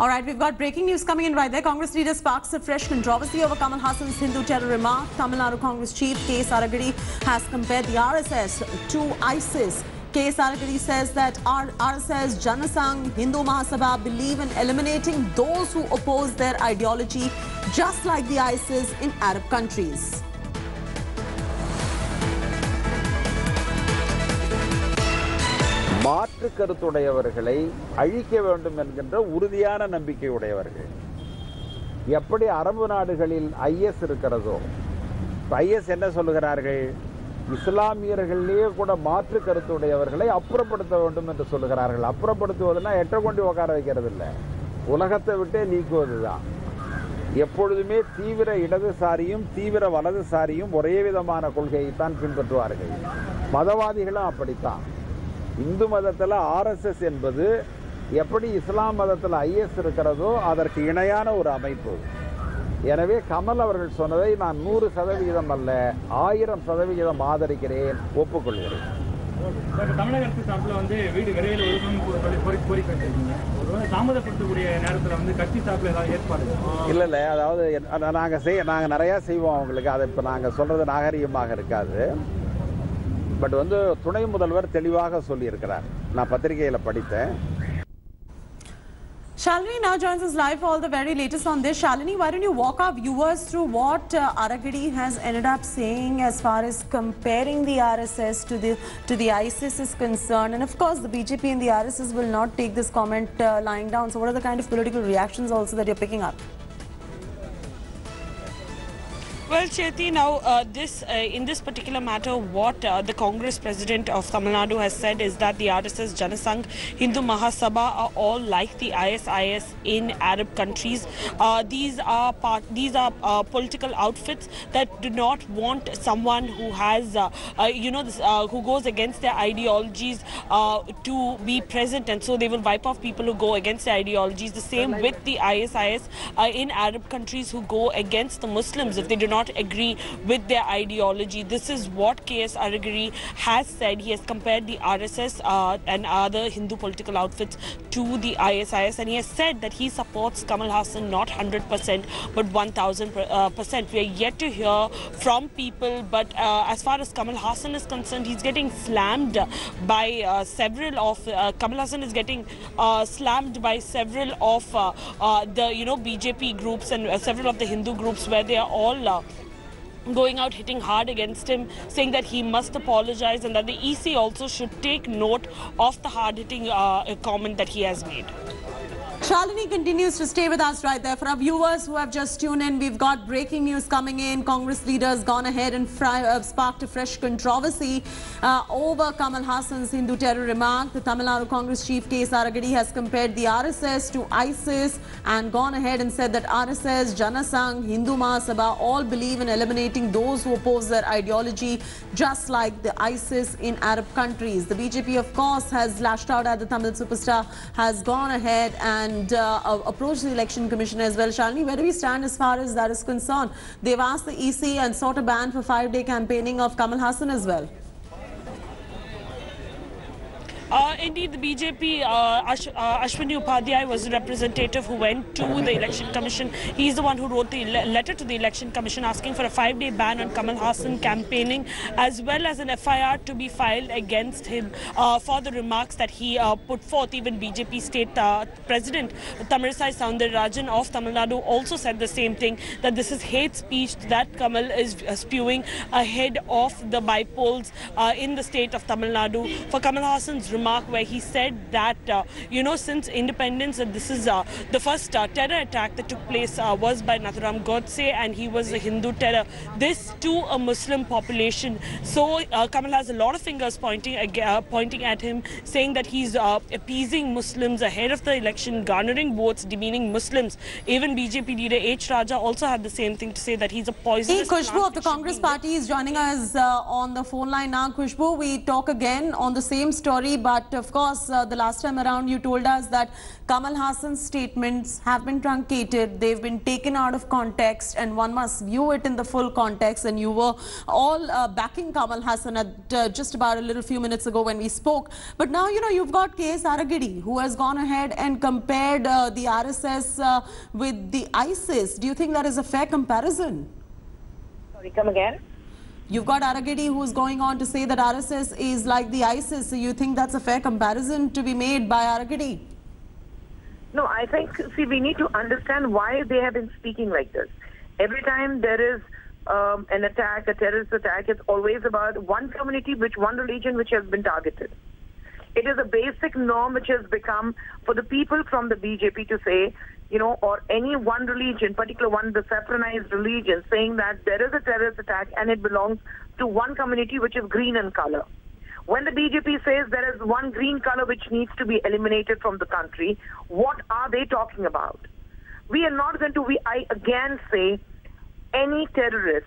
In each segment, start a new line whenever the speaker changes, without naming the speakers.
All right, we've got breaking news coming in right there. Congress leader sparks a fresh controversy over Kamal Hassan's Hindu terror remark. Tamil Nadu Congress chief K.S. Alagiri has compared the RSS to ISIS. K.S. Alagiri says that RSS, Janasangh, Hindu Mahasabha believe in eliminating those who oppose their ideology, just like the ISIS in Arab countries.
மாற்று கருத்துடையவர்களை அழிக்க வேண்டும் என்கின்ற உறுதியான நம்பிக்கை உடையவர்கள் எப்படி அரபு நாடுகளில் ஐஎஸ் இருக்கிறதோ ஐஎஸ் என்ன சொல்லுகிறார்கள்? இஸ்லாமியர்களிலேயே கூட மாற்று கருத்துடையவர்களை அப்புறப்படுத்த வேண்டும் என்று சொல்லுகிறார்கள். அப்புறப்படுத்துவதுனா எட்ட கொண்டு உட்கார வைக்கிறது இல்லை உலகத்தை விட்டே நீக்குவது தான் எப்பொழுதுமே தீவிர இடதுசாரியும் தீவிர வலதுசாரியும் ஒரே விதமான கொள்கையைத்தான் பின்பற்றுவார்கள். மதவாதிகளும் அப்படித்தான். இந்து மதத்தில் ஆர்எஸ்எஸ் என்பது எப்படி இஸ்லாம் மதத்தில் ஐஎஸ் இருக்கிறதோ அதற்கு இணையான ஒரு அமைப்பு. எனவே கமல் அவர்கள் சொன்னதை நான் நூறு சதவிகிதம் அல்ல ஆயிரம் சதவிகிதம் ஆதரிக்கிறேன் ஒப்புக்கொள்கிறேன்.
சார், தமிழக அரசு சார்பில் வந்து வீடு விரைவில் ஒதுக்கணும் சொல்லி கோரி கோரிக்கை வச்சிருக்கீங்க ஒருவேளை தாமதப்படுத்தக்கூடிய நேரத்தில் வந்து கட்சி சார்பில் ஏதாவது ஏற்பாடு
இல்லை இல்லை அதாவது நாங்கள் செய்ய நாங்கள் நிறையா செய்வோம் அவங்களுக்கு. அதை இப்போ நாங்கள் சொல்கிறது நாகரிகமாக இருக்காது. பட் வந்து துணை முதல்வர் தெளிவாக சொல்லியிருக்கிறார் நான் பத்திரிகையில் படித்தேன்
Shalini now joins us live for all the very latest on this. Shalini, why don't you walk our viewers through what uh, Aragadi has ended up saying as far as comparing the RSS to the to the ISIS is concerned, and of course the BJP and the RSS will not take this comment uh, lying down. So, what are the kind of political reactions also that you're picking up?
Well, Chethi, now uh, this uh, in this particular matter, what uh, the Congress president of Tamil Nadu has said is that the RSS, Janasangh, Hindu Mahasabha are all like the ISIS in Arab countries. Uh, these are part, these are uh, political outfits that do not want someone who has, uh, you know, this, who goes against their ideologies to be present, and so they will wipe off people who go against their ideologies. The same with the ISIS in Arab countries who go against the Muslims if they do not agree with their ideology. This is what K.S. Alagiri has said. He has compared the RSS uh, and other Hindu political outfits to the ISIS, and he has said that he supports Kamal Hassan not 100% but 1000%. Uh, we are yet to hear from people, but uh, as far as Kamal Hassan is concerned, he's getting slammed by uh, several of uh, Kamal Hassan is getting uh, slammed by several of uh, the you know BJP groups and several of the Hindu groups where they are all. Going out hitting hard against him, saying that he must apologize and that the EC also should take note of the hard hitting uh, comment that he has made.
Shalini continues to stay with us right there. For our viewers who have just tuned in, we've got breaking news coming in. Congress leaders gone ahead and uh, sparked a fresh controversy uh, over Kamal Hassan's Hindu terror remark. The Tamil Nadu Congress chief K.S. Alagiri has compared the RSS to ISIS and gone ahead and said that RSS, Janasangh, Hindu Mahasabha all believe in eliminating those who oppose their ideology, just like the ISIS in Arab countries. The BJP, of course, has lashed out at the Tamil superstar, has gone ahead and and uh, approach the election commission as well. Shalini, where do we stand as far as that is concerned? They've asked the EC and sought a ban for five-day campaigning of Kamal Hassan as well.
Uh, indeed, the BJP, uh, Ash, uh, Ashwini Upadhyay was the representative who went to the election commission. He's the one who wrote the le letter to the election commission asking for a five-day ban on Kamal Hassan campaigning, as well as an FIR to be filed against him uh, for the remarks that he uh, put forth. Even BJP state uh, president Tamilisai Soundararajan of Tamil Nadu also said the same thing, that this is hate speech that Kamal is spewing ahead of the bypolls in the state of Tamil Nadu. For Kamal Hassan's remark where he said that, uh, you know, since independence, uh, this is uh, the first uh, terror attack that took place uh, was by Nathuram Godse and he was a Hindu terror. This to a Muslim population. So uh, Kamal has a lot of fingers pointing, uh, pointing at him, saying that he's uh, appeasing Muslims ahead of the election, garnering votes, demeaning Muslims. Even BJP leader H. Raja also had the same thing to say that he's a
Hey,
poisonous
Kushbu
plant
of the Congress Party is joining us uh, on the phone line now. Kushbu, we talk again on the same story but of course, uh, the last time around you told us that Kamal Hassan's statements have been truncated, they've been taken out of context, and one must view it in the full context. And you were all uh, backing Kamal Hassan at uh, just about a little few minutes ago when we spoke. But now, you know, you've got K.S. Alagiri, who has gone ahead and compared uh, the RSS uh, with the ISIS. Do you think that is a fair comparison?
Sorry, come again.
You've got Alagiri who's going on to say that RSS is like the ISIS. So you think that's a fair comparison to be made by Alagiri?
No, I think, see, we need to understand why they have been speaking like this. Every time there is um, an attack, a terrorist attack, it's always about one community, which one religion, which has been targeted. It is a basic norm which has become for the people from the BJP to say, you know, or any one religion, particular one, the saffronized religion, saying that there is a terrorist attack and it belongs to one community which is green in color. When the BJP says there is one green color which needs to be eliminated from the country, what are they talking about? We are not going to, we, I again say, any terrorist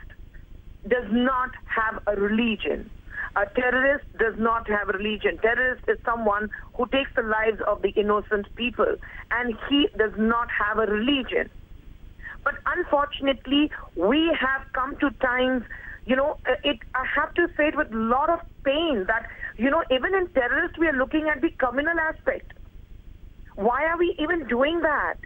does not have a religion. A terrorist does not have a religion. Terrorist is someone who takes the lives of the innocent people, and he does not have a religion. But unfortunately, we have come to times, you know, uh, it. I have to say it with a lot of pain that, you know, even in terrorists, we are looking at the communal aspect. Why are we even doing that?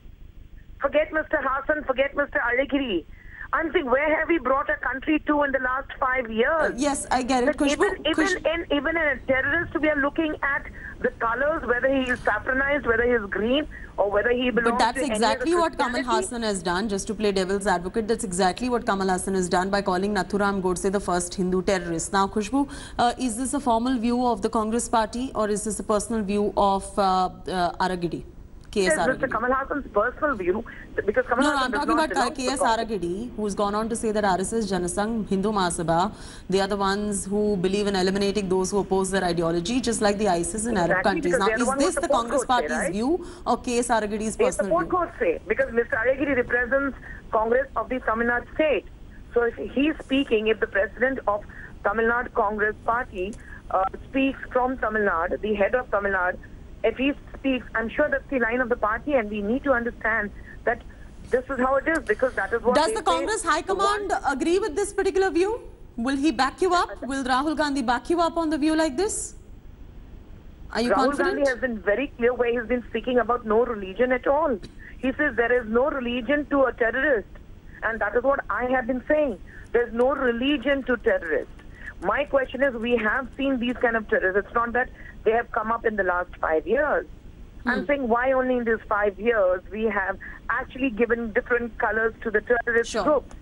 Forget Mr. Hassan, forget Mr. Alagiri. I'm saying, where have we brought a country to in the last five years?
Yes, I get it.
That
Khushbu,
even even in even in a terrorist, we are looking at the colors, whether he is saffronized, whether he is green, or whether he belongs
But that's exactly what Kamal Hassan has done, just to play devil's advocate. That's exactly what Kamal Hassan has done by calling Nathuram Godse the first Hindu terrorist. Now, Khushbu, uh, is this a formal view of the Congress party or is this a personal view of uh, uh, Alagiri?
This
KS
is Mr. Kamal Hassan's personal view, because Kamal
No,
Hassan
I'm talking about KS. Alagiri, who's gone on to say that RSS, Janasangh, Hindu Mahasabha, they are the ones who believe in eliminating those who oppose their ideology, just like the ISIS in Arab countries. Now,
they are the
is this the Congress party's
right?
view or KS
Alagiri's
personal
support
view?
God say, because Mr. Alagiri represents Congress of the Tamil Nadu state. So if he's speaking, if the president of Tamil Nadu Congress party uh, speaks from Tamil Nadu, the head of Tamil Nadu, if he speaks, I'm sure that's the line of the party, and we need to understand that this is how it is because that is what.
Does the
say.
Congress High Command agree with this particular view? Will he back you up? Will Rahul Gandhi back you up on the view like this? Are you
Rahul
confident?
Gandhi has been very clear where he's been speaking about no religion at all. He says there is no religion to a terrorist. And that is what I have been saying. There's no religion to terrorists. My question is, we have seen these kind of terrorists. It's not that they have come up in the last five years. I'm hmm. saying why only in these five years we have actually given different colors to the terrorist
Sure.
groups.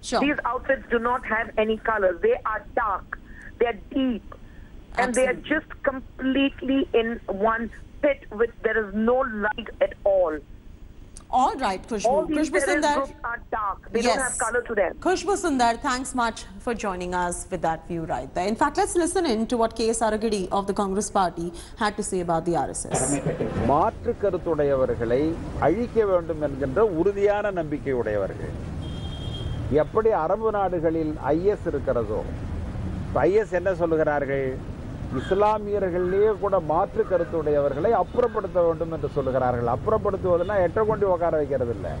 Sure.
These outfits do not have any colors. They are dark. They are deep. And they are just completely in one pit with there is no light at all.
All right,
Kushbu.
All
these Kushbu
Sundar.
groups are dark. They yes. don't have color to them.
Kushbu Sundar, thanks much for joining us with that view right there. In fact, let's listen in to what K.S. Alagiri of the Congress Party had to say about the RSS.
மாற்று அழிக்க வேண்டும் என்கின்ற உறுதியான நம்பிக்கை உடையவர்கள் எப்படி அரபு நாடுகளில் ஐஎஸ் இருக்கிறதோ ஐஎஸ் என்ன சொல்லுகிறார்கள் இஸ்லாமியர்களிலேயே கூட மாற்று கருத்துடையவர்களை அப்புறப்படுத்த வேண்டும் என்று சொல்லுகிறார்கள். அப்புறப்படுத்துவதுன்னா எட்ட கொண்டு உட்கார வைக்கிறது இல்லை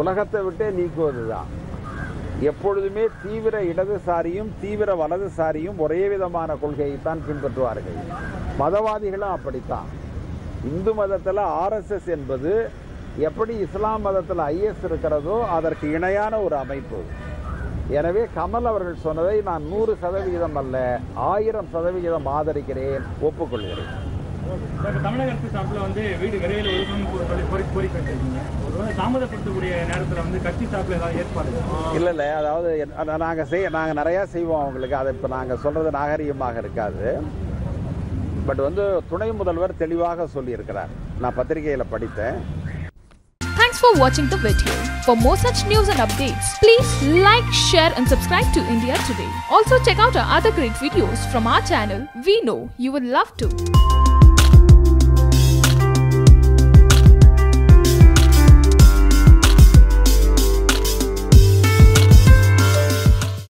உலகத்தை விட்டே நீக்குவது தான் எப்பொழுதுமே தீவிர இடதுசாரியும் தீவிர வலதுசாரியும் ஒரே விதமான கொள்கையைத்தான் பின்பற்றுவார்கள். மதவாதிகளும் அப்படித்தான். இந்து மதத்தில் ஆர்எஸ்எஸ் என்பது எப்படி இஸ்லாம் மதத்தில் ஐஎஸ் இருக்கிறதோ அதற்கு இணையான ஒரு அமைப்பு. எனவே கமல் அவர்கள் சொன்னதை நான் நூறு சதவிகிதம் அல்ல ஆயிரம் சதவிகிதம் ஆதரிக்கிறேன் ஒப்புக்கொள்கிறேன்.
தமிழக அரசு சார்பில் வந்து வீடு விரைவில் கோரிக்கை தாமதப்படுத்தக்கூடிய நேரத்தில் வந்து கட்சி சார்பில் ஏதாவது ஏற்பாடு?
இல்லை இல்லை அதாவது நாங்கள் செய்ய நாங்கள் நிறையா செய்வோம் அவங்களுக்கு. அதை இப்போ நாங்கள் சொல்கிறது நாகரிகமாக இருக்காது. பட் வந்து துணை முதல்வர் தெளிவாக சொல்லியிருக்கிறார். நான் பத்திரிகையில் படித்தேன்.
Thanks for watching the video. For more such news and updates, please like, share and subscribe to India Today. Also check out our other great videos from our channel. We know you will love to.